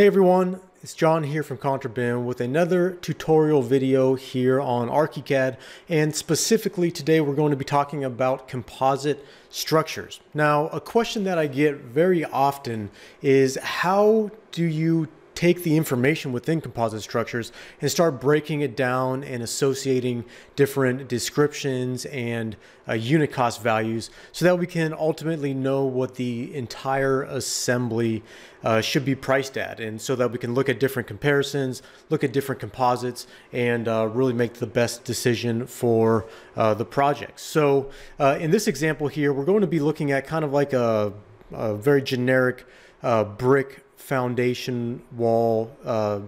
Hey everyone, it's John here from ContraBIM with another tutorial video here on ArchiCAD and specifically today we're going to be talking about composite structures. Now a question that I get very often is how do you take the information within composite structures and start breaking it down and associating different descriptions and uh, unit cost values so that we can ultimately know what the entire assembly uh, should be priced at. And so that we can look at different comparisons look at different composites and uh, really make the best decision for uh, the project. So uh, in this example here we're going to be looking at kind of like a, a very generic uh, brick foundation wall uh,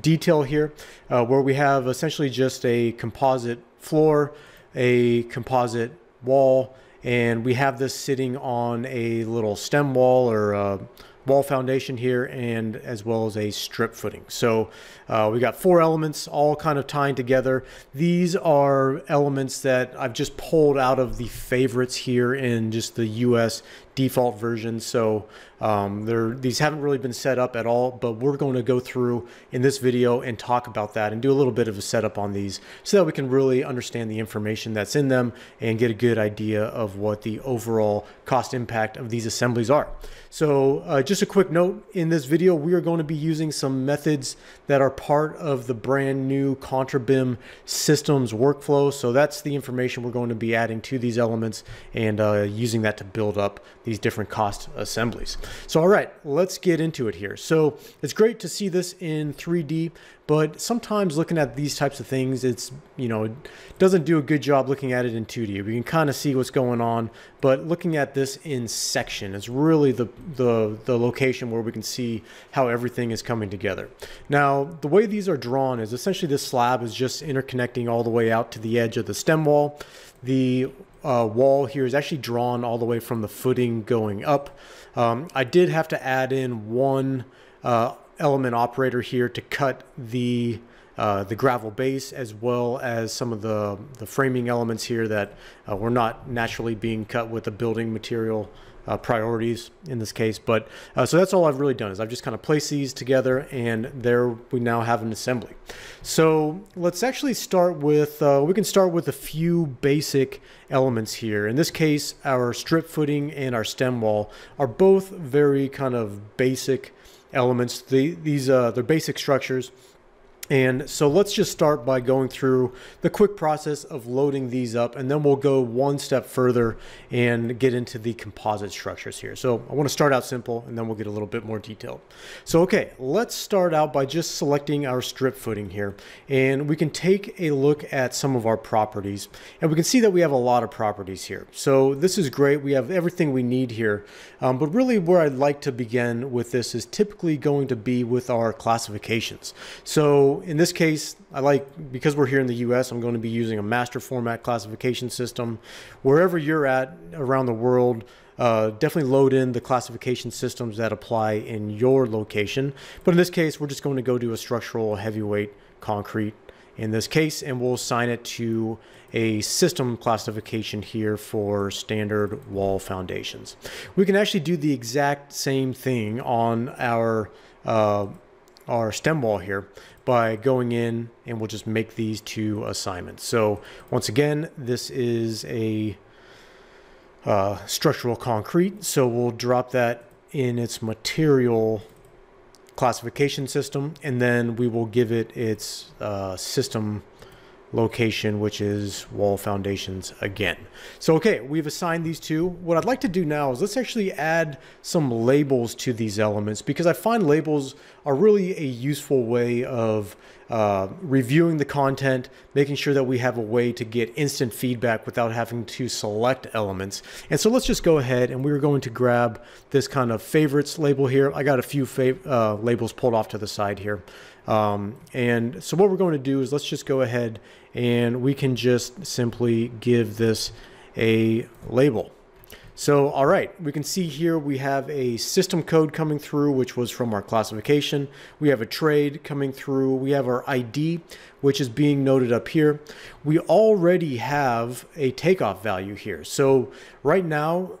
detail here uh, where we have essentially just a composite floor, a composite wall, and we have this sitting on a little stem wall or uh, wall foundation here and as well as a strip footing. So uh, we got four elements all kind of tying together. These are elements that I've just pulled out of the favorites here in just the US default version. So um, these haven't really been set up at all, but we're going to go through in this video and talk about that and do a little bit of a setup on these so that we can really understand the information that's in them and get a good idea of what the overall cost impact of these assemblies are. So uh, just a quick note in this video, we are going to be using some methods that are part of the brand new ContraBIM systems workflow. So that's the information we're going to be adding to these elements and uh, using that to build up these different cost assemblies. So, all right, let's get into it here. So it's great to see this in 3D, but sometimes looking at these types of things, it's, you know, it doesn't do a good job looking at it in 2D. We can kind of see what's going on, but looking at this in section is really the, the, the location where we can see how everything is coming together. Now, the way these are drawn is essentially this slab is just interconnecting all the way out to the edge of the stem wall. The uh, wall here is actually drawn all the way from the footing going up. Um, I did have to add in one uh, element operator here to cut the uh, the gravel base as well as some of the, the framing elements here that uh, were not naturally being cut with the building material uh, priorities in this case. But uh, so that's all I've really done is I've just kind of placed these together and there we now have an assembly. So let's actually start with, uh, we can start with a few basic elements here. In this case, our strip footing and our stem wall are both very kind of basic elements. The, these, uh, they're basic structures. And so let's just start by going through the quick process of loading these up and then we'll go one step further and get into the composite structures here. So I want to start out simple and then we'll get a little bit more detailed. So okay, let's start out by just selecting our strip footing here and we can take a look at some of our properties and we can see that we have a lot of properties here. So this is great. We have everything we need here. Um, but really where I'd like to begin with this is typically going to be with our classifications. So in this case, I like, because we're here in the US, I'm going to be using a master format classification system. Wherever you're at around the world, uh, definitely load in the classification systems that apply in your location. But in this case, we're just going to go to a structural heavyweight concrete in this case, and we'll assign it to a system classification here for standard wall foundations. We can actually do the exact same thing on our uh, our stem wall here by going in and we'll just make these two assignments. So once again, this is a uh, structural concrete. So we'll drop that in its material classification system and then we will give it its uh, system location, which is wall foundations again. So, okay, we've assigned these two. What I'd like to do now is let's actually add some labels to these elements because I find labels are really a useful way of uh, reviewing the content, making sure that we have a way to get instant feedback without having to select elements. And so let's just go ahead and we're going to grab this kind of favorites label here. I got a few uh, labels pulled off to the side here. Um, and so what we're going to do is let's just go ahead and we can just simply give this a label. So, all right, we can see here we have a system code coming through, which was from our classification. We have a trade coming through. We have our ID, which is being noted up here. We already have a takeoff value here. So right now,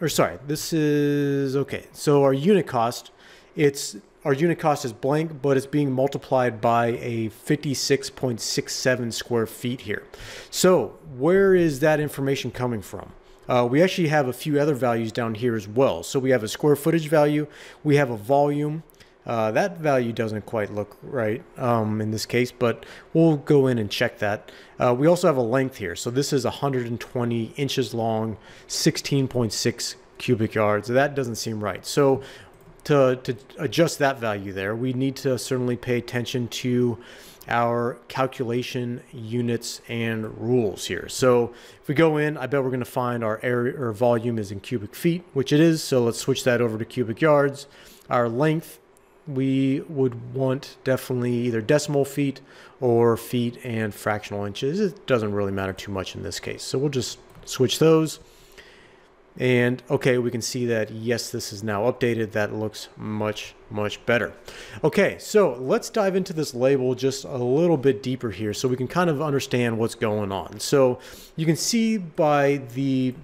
or sorry, this is, okay. So our unit cost, it's our unit cost is blank, but it's being multiplied by a 56.67 square feet here. So where is that information coming from? Uh, we actually have a few other values down here as well. So we have a square footage value, we have a volume, uh, that value doesn't quite look right um, in this case, but we'll go in and check that. Uh, we also have a length here. So this is 120 inches long, 16.6 cubic yards. That doesn't seem right. So to, to adjust that value there, we need to certainly pay attention to our calculation units and rules here. So if we go in, I bet we're going to find our area or volume is in cubic feet, which it is. So let's switch that over to cubic yards. Our length we would want definitely either decimal feet or feet and fractional inches. It doesn't really matter too much in this case. So we'll just switch those. And okay, we can see that yes, this is now updated. That looks much, much better. Okay, so let's dive into this label just a little bit deeper here so we can kind of understand what's going on. So you can see by the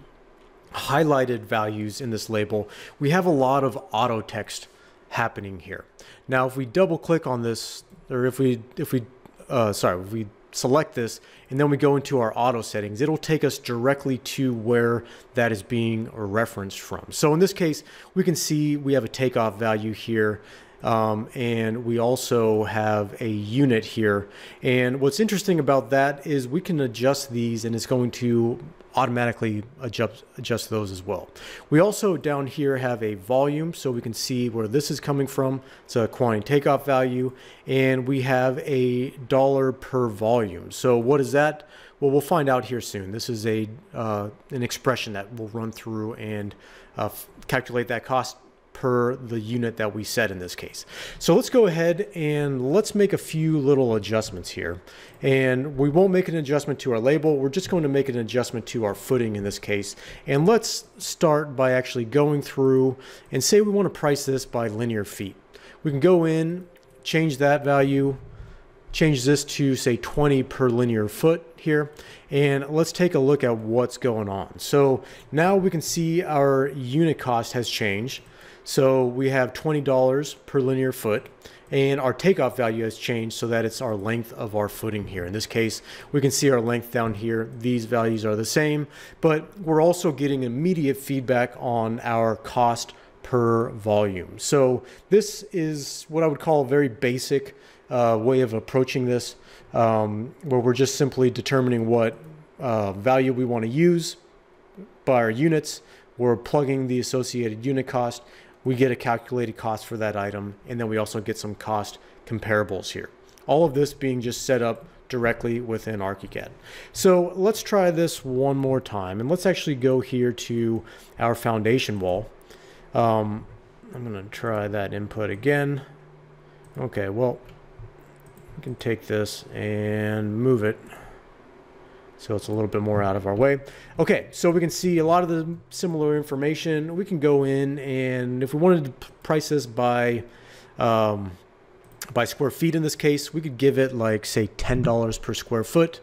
highlighted values in this label, we have a lot of auto text happening here. Now, if we double click on this, or if we, if we, uh, sorry, if we select this and then we go into our auto settings, it'll take us directly to where that is being referenced from. So in this case, we can see we have a takeoff value here um, and we also have a unit here. And what's interesting about that is we can adjust these and it's going to automatically adjust, adjust those as well. We also down here have a volume so we can see where this is coming from. It's a quantity takeoff value and we have a dollar per volume. So what is that? Well, we'll find out here soon. This is a uh, an expression that we'll run through and uh, calculate that cost per the unit that we set in this case. So let's go ahead and let's make a few little adjustments here. And we won't make an adjustment to our label. We're just going to make an adjustment to our footing in this case. And let's start by actually going through and say we want to price this by linear feet. We can go in, change that value, change this to say 20 per linear foot here and let's take a look at what's going on so now we can see our unit cost has changed so we have $20 per linear foot and our takeoff value has changed so that it's our length of our footing here. In this case, we can see our length down here. These values are the same, but we're also getting immediate feedback on our cost per volume. So this is what I would call a very basic uh, way of approaching this, um, where we're just simply determining what uh, value we want to use by our units. We're plugging the associated unit cost we get a calculated cost for that item, and then we also get some cost comparables here. All of this being just set up directly within ArchiCAD. So let's try this one more time, and let's actually go here to our foundation wall. Um, I'm going to try that input again. Okay, well, we can take this and move it so it's a little bit more out of our way. Okay, so we can see a lot of the similar information. We can go in and if we wanted to price this by um, by square feet in this case, we could give it like say $10 per square foot.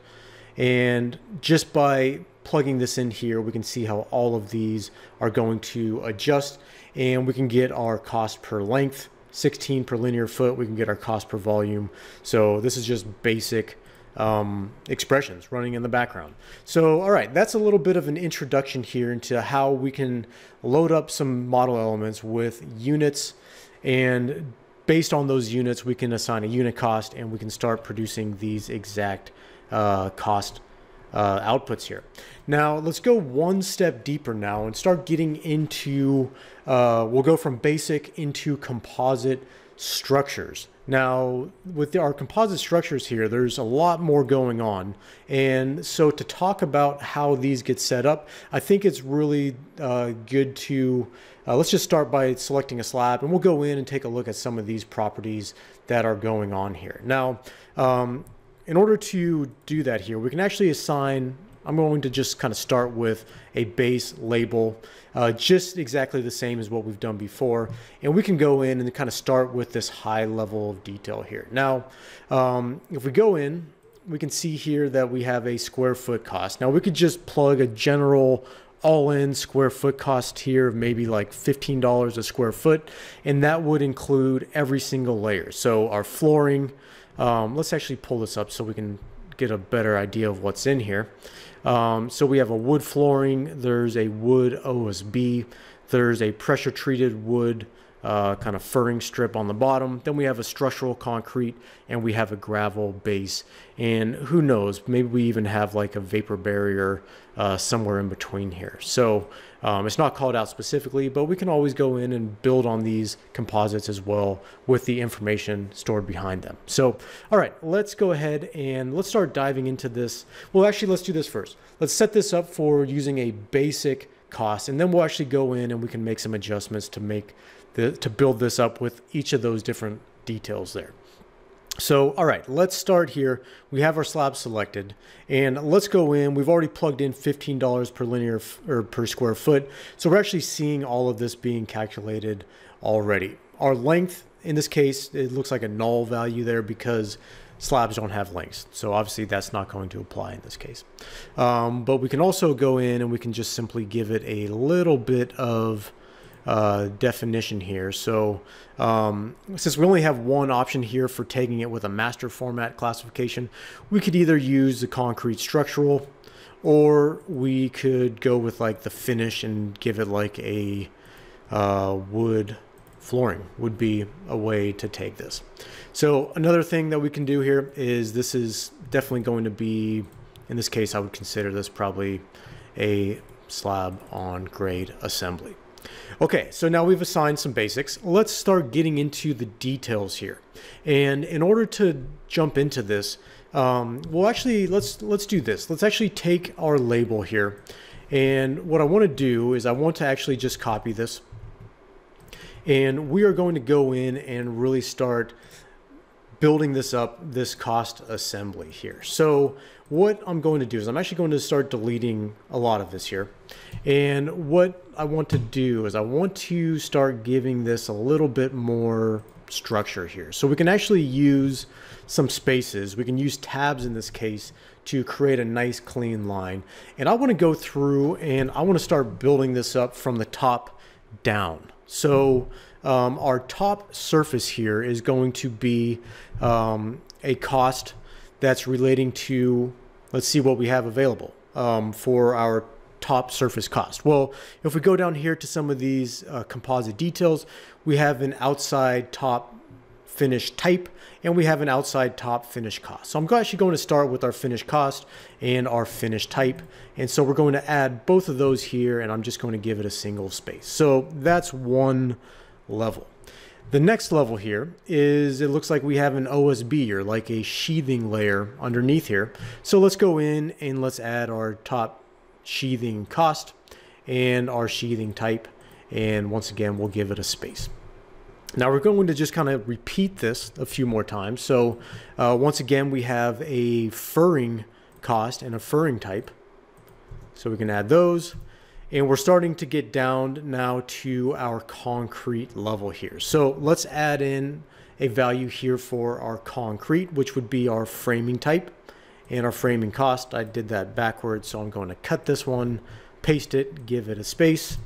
And just by plugging this in here, we can see how all of these are going to adjust and we can get our cost per length, 16 per linear foot. We can get our cost per volume. So this is just basic um, expressions running in the background. So, all right, that's a little bit of an introduction here into how we can load up some model elements with units and based on those units, we can assign a unit cost and we can start producing these exact uh, cost uh, outputs here. Now let's go one step deeper now and start getting into, uh, we'll go from basic into composite structures. Now, with our composite structures here, there's a lot more going on. And so to talk about how these get set up, I think it's really uh, good to, uh, let's just start by selecting a slab and we'll go in and take a look at some of these properties that are going on here. Now, um, in order to do that here, we can actually assign I'm going to just kind of start with a base label, uh, just exactly the same as what we've done before. And we can go in and kind of start with this high level of detail here. Now, um, if we go in, we can see here that we have a square foot cost. Now we could just plug a general all in square foot cost here of maybe like $15 a square foot. And that would include every single layer. So our flooring, um, let's actually pull this up so we can get a better idea of what's in here. Um, so we have a wood flooring, there's a wood OSB, there's a pressure treated wood uh, kind of furring strip on the bottom. Then we have a structural concrete and we have a gravel base. And who knows, maybe we even have like a vapor barrier uh, somewhere in between here. So um, it's not called out specifically, but we can always go in and build on these composites as well with the information stored behind them. So, all right, let's go ahead and let's start diving into this. Well, actually, let's do this first. Let's set this up for using a basic cost, and then we'll actually go in and we can make some adjustments to make the, to build this up with each of those different details there. So, all right, let's start here. We have our slab selected and let's go in. We've already plugged in $15 per linear or per square foot. So we're actually seeing all of this being calculated already. Our length, in this case, it looks like a null value there because slabs don't have lengths. So obviously that's not going to apply in this case. Um, but we can also go in and we can just simply give it a little bit of uh, definition here. So um, since we only have one option here for tagging it with a master format classification, we could either use the concrete structural or we could go with like the finish and give it like a uh, wood flooring would be a way to take this. So another thing that we can do here is this is definitely going to be, in this case, I would consider this probably a slab on grade assembly. Okay, so now we've assigned some basics. Let's start getting into the details here. And in order to jump into this, um, well, actually, let's let's do this. Let's actually take our label here. And what I want to do is I want to actually just copy this. And we are going to go in and really start building this up, this cost assembly here. So what I'm going to do is I'm actually going to start deleting a lot of this here. And what I want to do is I want to start giving this a little bit more structure here. So we can actually use some spaces. We can use tabs in this case to create a nice clean line. And I want to go through and I want to start building this up from the top down. So um, our top surface here is going to be um, a cost that's relating to, let's see what we have available um, for our top surface cost. Well, if we go down here to some of these uh, composite details, we have an outside top finish type and we have an outside top finish cost. So I'm actually going to start with our finish cost and our finish type. And so we're going to add both of those here and I'm just going to give it a single space. So that's one level. The next level here is it looks like we have an OSB or like a sheathing layer underneath here. So let's go in and let's add our top sheathing cost and our sheathing type. And once again, we'll give it a space. Now we're going to just kind of repeat this a few more times. So uh, once again, we have a furring cost and a furring type. So we can add those. And we're starting to get down now to our concrete level here. So let's add in a value here for our concrete, which would be our framing type and our framing cost. I did that backwards, so I'm going to cut this one, paste it, give it a space.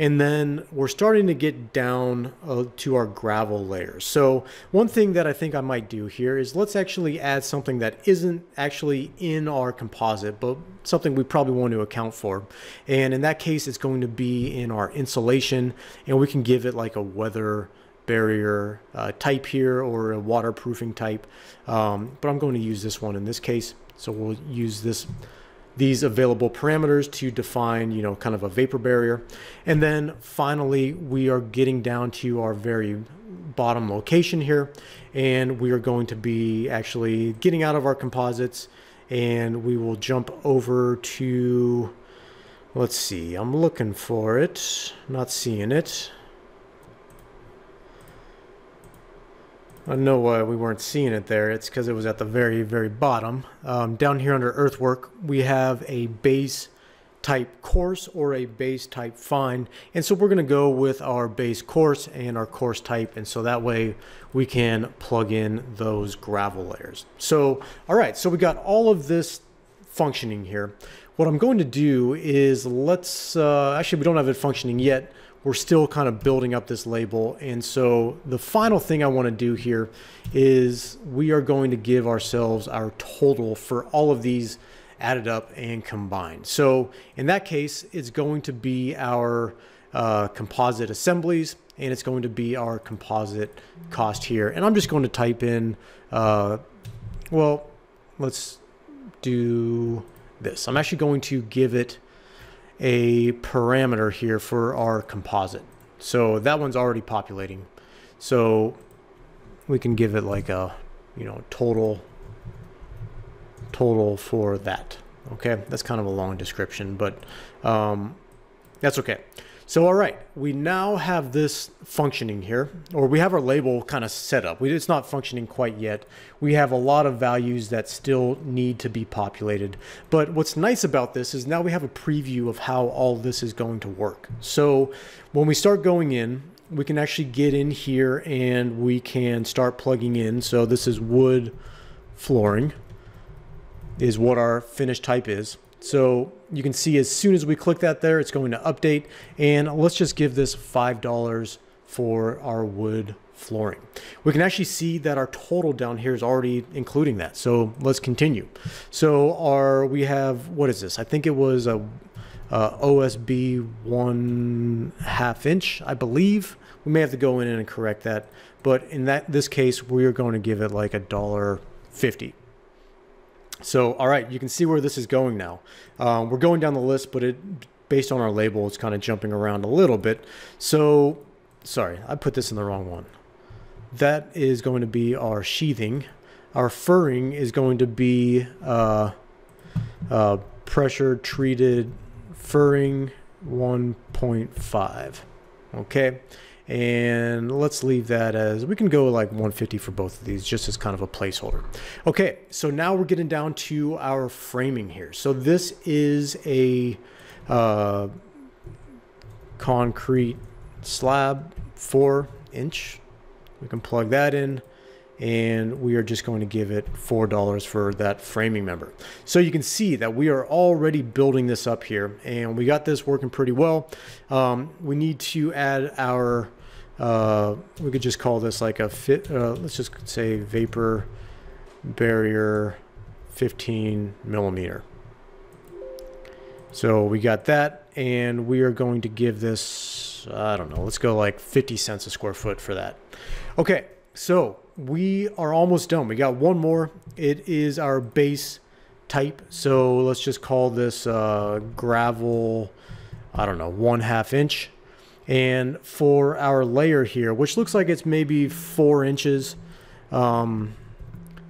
And then we're starting to get down uh, to our gravel layers. So one thing that I think I might do here is let's actually add something that isn't actually in our composite, but something we probably want to account for. And in that case, it's going to be in our insulation and we can give it like a weather barrier uh, type here or a waterproofing type. Um, but I'm going to use this one in this case. So we'll use this these available parameters to define, you know, kind of a vapor barrier. And then finally, we are getting down to our very bottom location here. And we are going to be actually getting out of our composites and we will jump over to, let's see, I'm looking for it, not seeing it. I know why we weren't seeing it there. It's because it was at the very, very bottom. Um, down here under earthwork, we have a base type coarse or a base type fine. And so we're going to go with our base coarse and our coarse type. And so that way we can plug in those gravel layers. So, all right, so we got all of this functioning here. what I'm going to do is let's, uh, actually we don't have it functioning yet. We're still kind of building up this label. And so the final thing I want to do here is we are going to give ourselves our total for all of these added up and combined. So in that case, it's going to be our uh, composite assemblies and it's going to be our composite cost here. And I'm just going to type in, uh, well, let's do this. I'm actually going to give it a parameter here for our composite. So that one's already populating. So we can give it like a, you know, total total for that. Okay, that's kind of a long description, but um, that's okay. So, all right, we now have this functioning here, or we have our label kind of set up. It's not functioning quite yet. We have a lot of values that still need to be populated. But what's nice about this is now we have a preview of how all this is going to work. So when we start going in, we can actually get in here and we can start plugging in. So this is wood flooring is what our finished type is. So you can see as soon as we click that there, it's going to update. And let's just give this $5 for our wood flooring. We can actually see that our total down here is already including that. So let's continue. So our, we have, what is this? I think it was a, uh, a OSB one half inch, I believe. We may have to go in and correct that. But in that this case, we are going to give it like a dollar fifty. So, all right, you can see where this is going now. Um, we're going down the list, but it, based on our label, it's kind of jumping around a little bit. So, sorry, I put this in the wrong one. That is going to be our sheathing. Our furring is going to be uh, uh, pressure treated furring 1.5. Okay and let's leave that as we can go like 150 for both of these just as kind of a placeholder okay so now we're getting down to our framing here so this is a uh, concrete slab four inch we can plug that in and we are just going to give it $4 for that framing member. So you can see that we are already building this up here and we got this working pretty well. Um, we need to add our uh, we could just call this like a fit, uh, let's just say vapor barrier 15 millimeter. So we got that and we are going to give this, I don't know, let's go like 50 cents a square foot for that. Okay, so we are almost done. We got one more. It is our base type. So let's just call this uh, gravel, I don't know, one half inch. And for our layer here, which looks like it's maybe four inches, um,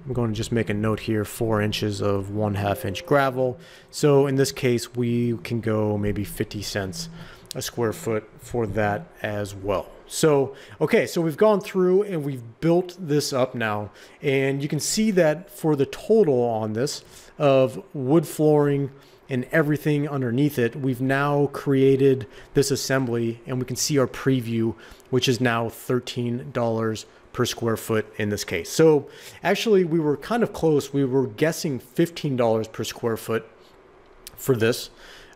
I'm going to just make a note here, four inches of one half inch gravel. So in this case, we can go maybe 50 cents a square foot for that as well. So, okay, so we've gone through and we've built this up now. And you can see that for the total on this of wood flooring, and everything underneath it, we've now created this assembly and we can see our preview, which is now $13 per square foot in this case. So actually we were kind of close. We were guessing $15 per square foot for this.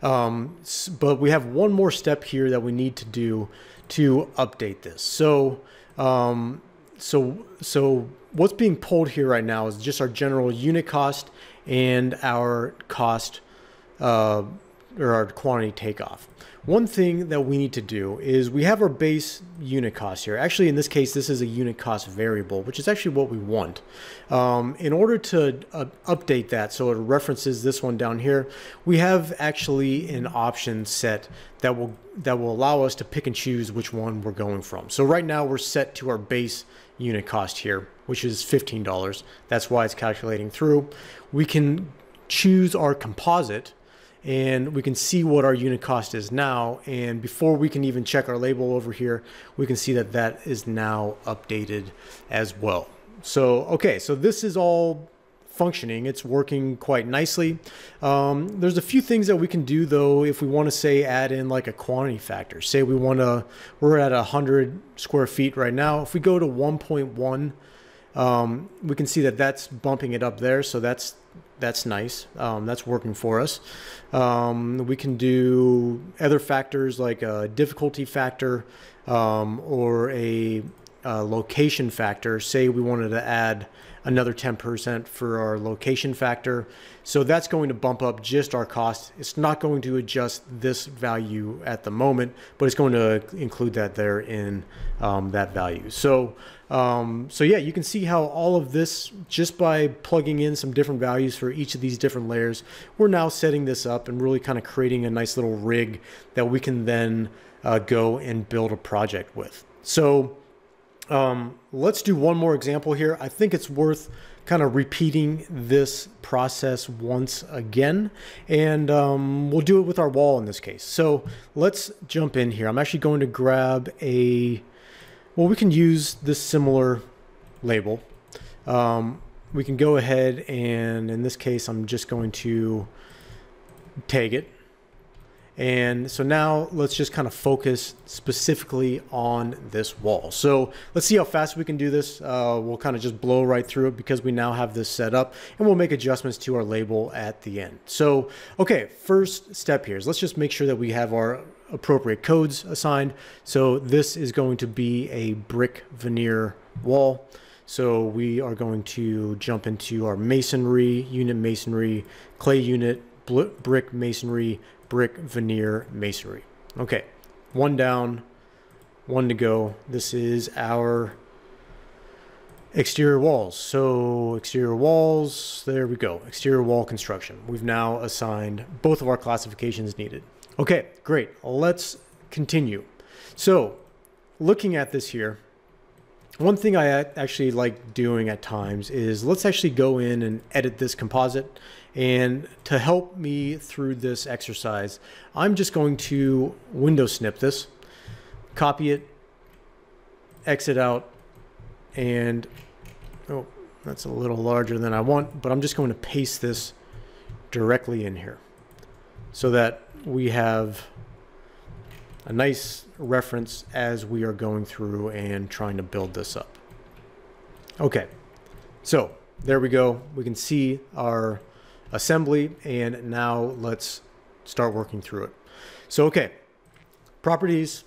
Um, but we have one more step here that we need to do to update this. So, um, so, so what's being pulled here right now is just our general unit cost and our cost uh, or our quantity takeoff. One thing that we need to do is we have our base unit cost here. Actually, in this case, this is a unit cost variable, which is actually what we want. Um, in order to uh, update that, so it references this one down here, we have actually an option set that will that will allow us to pick and choose which one we're going from. So right now we're set to our base unit cost here, which is $15. That's why it's calculating through. We can choose our composite, and we can see what our unit cost is now. And before we can even check our label over here, we can see that that is now updated as well. So, okay, so this is all functioning. It's working quite nicely. Um, there's a few things that we can do though if we want to say add in like a quantity factor. Say we want to, we're at 100 square feet right now. If we go to 1.1, um, we can see that that's bumping it up there. So that's that's nice. Um, that's working for us. Um, we can do other factors like a difficulty factor um, or a, a, location factor. Say we wanted to add another 10% for our location factor. So that's going to bump up just our cost. It's not going to adjust this value at the moment, but it's going to include that there in um, that value. So um, so yeah, you can see how all of this, just by plugging in some different values for each of these different layers, we're now setting this up and really kind of creating a nice little rig that we can then uh, go and build a project with. So um, let's do one more example here. I think it's worth kind of repeating this process once again and um, we'll do it with our wall in this case. So let's jump in here. I'm actually going to grab a well, we can use this similar label. Um, we can go ahead and in this case, I'm just going to tag it. And so now let's just kind of focus specifically on this wall. So let's see how fast we can do this. Uh, we'll kind of just blow right through it because we now have this set up and we'll make adjustments to our label at the end. So, okay, first step here is let's just make sure that we have our appropriate codes assigned. So this is going to be a brick veneer wall. So we are going to jump into our masonry, unit masonry, clay unit, brick masonry, brick veneer masonry. Okay, one down, one to go. This is our exterior walls. So exterior walls, there we go. Exterior wall construction. We've now assigned both of our classifications needed. Okay, great. Let's continue. So looking at this here, one thing I actually like doing at times is let's actually go in and edit this composite. And to help me through this exercise, I'm just going to window snip this, copy it, exit out, and oh, that's a little larger than I want, but I'm just going to paste this directly in here so that we have a nice reference as we are going through and trying to build this up. Okay, so there we go. We can see our assembly and now let's start working through it. So, okay, properties,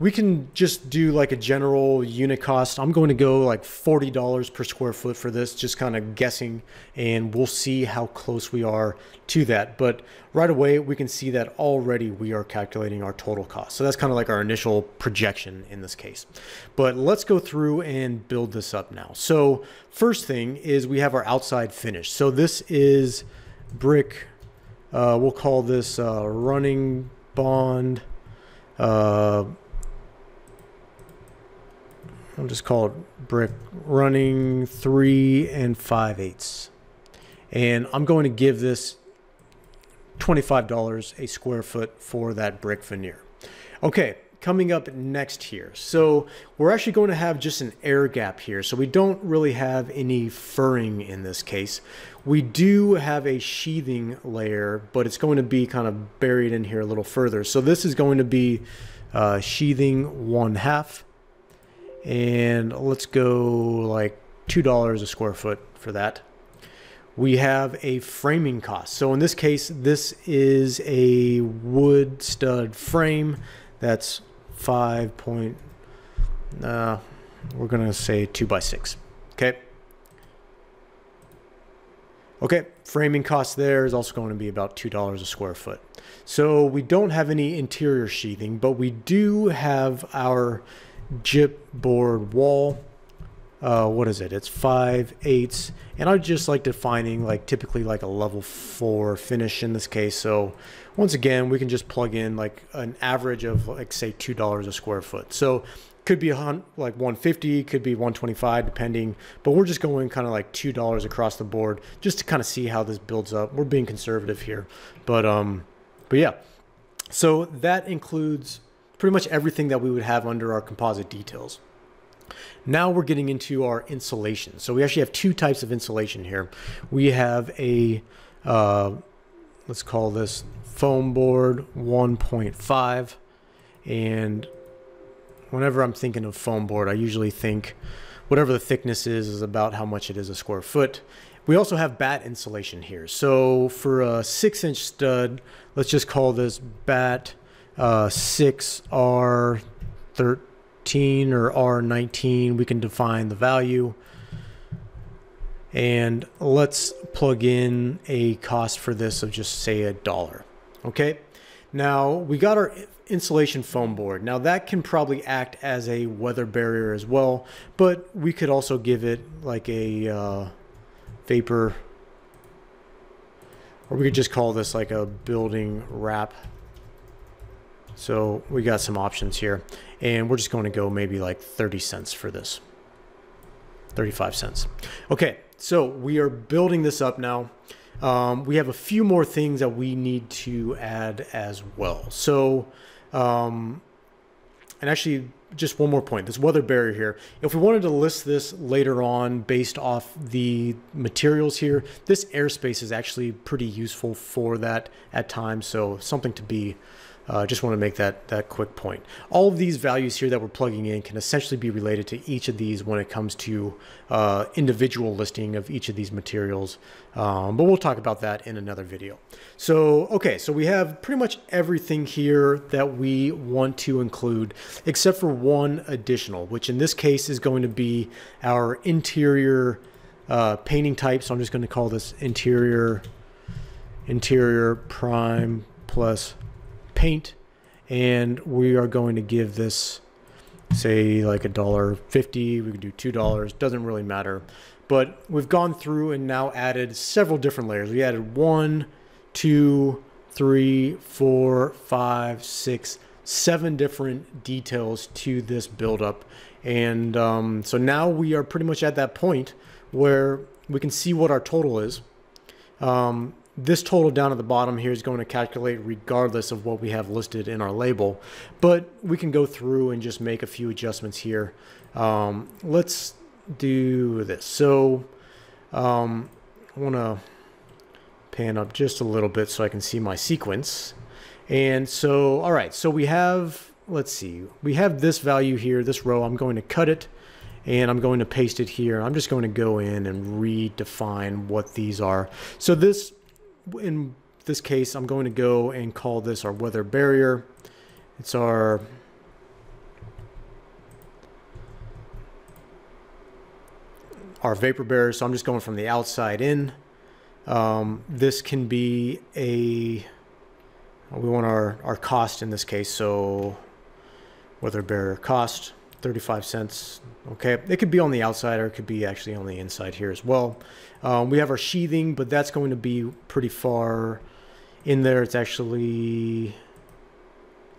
we can just do like a general unit cost. I'm going to go like $40 per square foot for this, just kind of guessing, and we'll see how close we are to that. But right away, we can see that already we are calculating our total cost. So that's kind of like our initial projection in this case. But let's go through and build this up now. So first thing is we have our outside finish. So this is brick, uh, we'll call this uh, running bond, uh, I'll just call it brick running three and five eighths. And I'm going to give this $25 a square foot for that brick veneer. Okay, coming up next here. So we're actually going to have just an air gap here. So we don't really have any furring in this case. We do have a sheathing layer, but it's going to be kind of buried in here a little further. So this is going to be uh, sheathing one half and let's go like $2 a square foot for that. We have a framing cost. So in this case, this is a wood stud frame that's five point, uh, we're gonna say two by six, okay? Okay, framing cost there is also going to be about $2 a square foot. So we don't have any interior sheathing, but we do have our board wall. Uh, what is it? It's five eighths, and I just like defining like typically like a level four finish in this case. So once again, we can just plug in like an average of like say two dollars a square foot. So could be like 150, could be 125 depending, but we're just going kind of like two dollars across the board just to kind of see how this builds up. We're being conservative here, but um, but yeah. So that includes pretty much everything that we would have under our composite details. Now we're getting into our insulation. So we actually have two types of insulation here. We have a, uh, let's call this foam board 1.5. And whenever I'm thinking of foam board, I usually think whatever the thickness is, is about how much it is a square foot. we also have batt insulation here. So for a six inch stud, let's just call this batt uh, 6R13 or R19. We can define the value. And let's plug in a cost for this of just say a dollar. Okay. Now we got our insulation foam board. Now that can probably act as a weather barrier as well, but we could also give it like a uh, vapor, or we could just call this like a building wrap. So we got some options here and we're just going to go maybe like 30 cents for this. 35 cents. Okay, so we are building this up now. Um, we have a few more things that we need to add as well. So um, and actually, just one more point, this weather barrier here. If we wanted to list this later on based off the materials here, this airspace is actually pretty useful for that at times. So something to be uh, just want to make that, that quick point. All of these values here that we're plugging in can essentially be related to each of these when it comes to uh, individual listing of each of these materials. Um, but we'll talk about that in another video. So, okay, so we have pretty much everything here that we want to include, except for one additional, which in this case is going to be our interior uh, painting type. So I'm just going to call this interior, interior prime plus paint and we are going to give this say like a dollar 50 we can do two dollars doesn't really matter. But we've gone through and now added several different layers. We added one two three four five six seven different details to this buildup. And um, so now we are pretty much at that point where we can see what our total is. Um, this total down at the bottom here is going to calculate regardless of what we have listed in our label. But we can go through and just make a few adjustments here. Um, let's do this. So um, I want to pan up just a little bit so I can see my sequence. And so, all right, so we have, let's see, we have this value here, this row. I'm going to cut it and I'm going to paste it here. I'm just going to go in and redefine what these are. So this in this case, I'm going to go and call this our weather barrier. It's our our vapor barrier. So I'm just going from the outside in. Um, this can be a, we want our, our cost in this case. So weather barrier cost, 35 cents. Okay, it could be on the outside or it could be actually on the inside here as well. Um, we have our sheathing, but that's going to be pretty far in there. It's actually,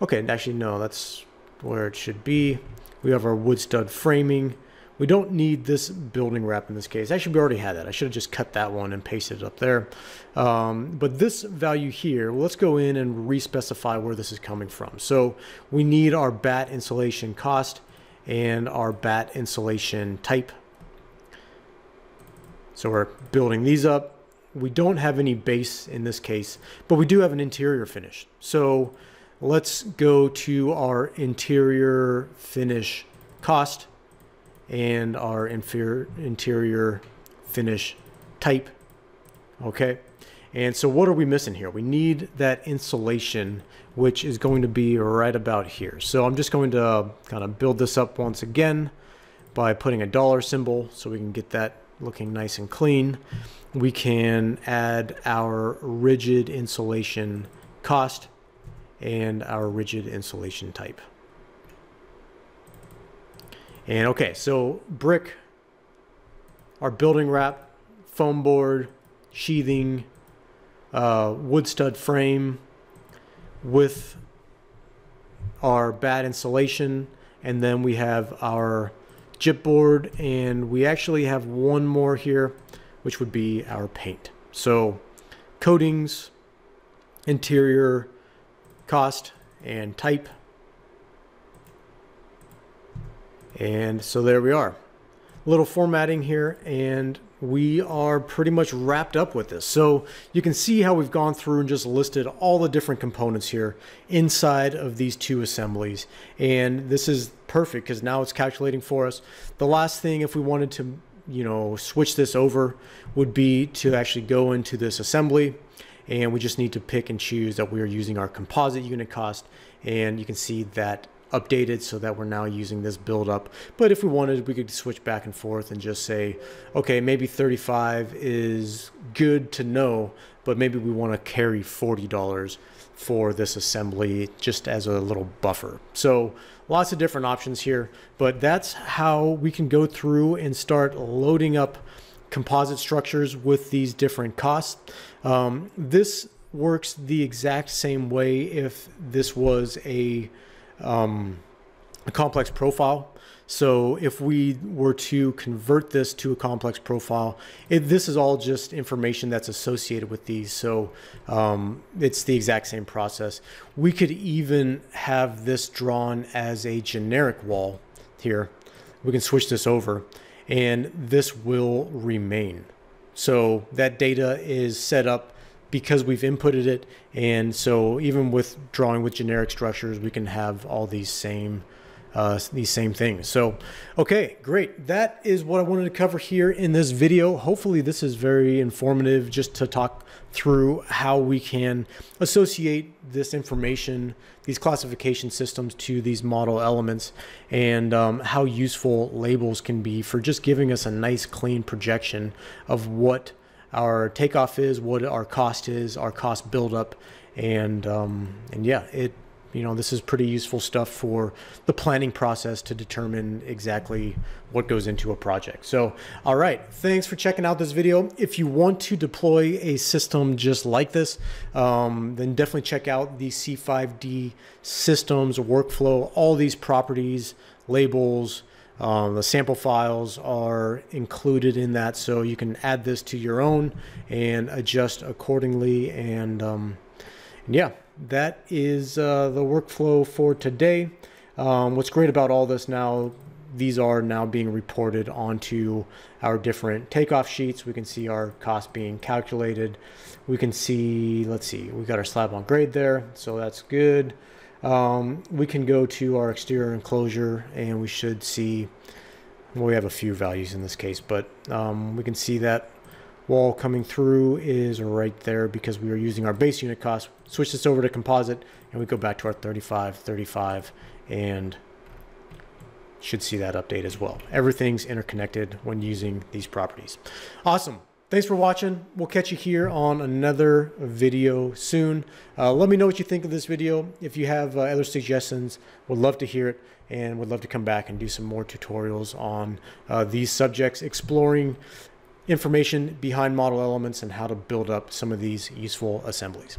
okay, actually no, that's where it should be. We have our wood stud framing. We don't need this building wrap in this case. Actually, we already had that. I should have just cut that one and pasted it up there. Um, but this value here, well, let's go in and re-specify where this is coming from. So we need our bat insulation cost and our batt insulation type. So we're building these up. We don't have any base in this case, but we do have an interior finish. So let's go to our interior finish cost and our interior finish type. Okay. And so what are we missing here? We need that insulation, which is going to be right about here. So I'm just going to kind of build this up once again by putting a dollar symbol so we can get that looking nice and clean. We can add our rigid insulation cost and our rigid insulation type. And okay, so brick, our building wrap, foam board, sheathing, uh, wood stud frame with our batt insulation and then we have our gyp board and we actually have one more here which would be our paint. So coatings interior cost and type. And so there we are. Little formatting here and we are pretty much wrapped up with this. So you can see how we've gone through and just listed all the different components here inside of these two assemblies. And this is perfect because now it's calculating for us. The last thing, if we wanted to you know, switch this over would be to actually go into this assembly and we just need to pick and choose that we are using our composite unit cost and you can see that updated so that we're now using this build up. But if we wanted, we could switch back and forth and just say, okay, maybe 35 is good to know, but maybe we want to carry $40 for this assembly just as a little buffer. So lots of different options here, but that's how we can go through and start loading up composite structures with these different costs. Um, this works the exact same way if this was a um, a complex profile. So if we were to convert this to a complex profile, it, this is all just information that's associated with these. So um, it's the exact same process. We could even have this drawn as a generic wall here. We can switch this over and this will remain. So that data is set up because we've inputted it. And so even with drawing with generic structures, we can have all these same uh, these same things. So, okay, great. That is what I wanted to cover here in this video. Hopefully this is very informative just to talk through how we can associate this information, these classification systems to these model elements and um, how useful labels can be for just giving us a nice clean projection of what our takeoff is, what our cost is, our cost buildup, and um, and yeah, it you know this is pretty useful stuff for the planning process to determine exactly what goes into a project. So, all right, thanks for checking out this video. If you want to deploy a system just like this, um, then definitely check out the C5D systems workflow. All these properties, labels um, the sample files are included in that, so you can add this to your own and adjust accordingly. And, um, yeah, that is uh, the workflow for today. Um, what's great about all this now, these are now being reported onto our different takeoff sheets. We can see our cost being calculated. We can see, let's see, we've got our slab on grade there, so that's good. Um, we can go to our exterior enclosure and we should see, well, we have a few values in this case, but um, we can see that wall coming through is right there because we are using our base unit cost. Switch this over to composite and we go back to our 35, 35 and should see that update as well. Everything's interconnected when using these properties. Awesome. Thanks for watching. We'll catch you here on another video soon. Uh, let me know what you think of this video. If you have uh, other suggestions, would love to hear it and would love to come back and do some more tutorials on uh, these subjects, exploring information behind model elements and how to build up some of these useful assemblies.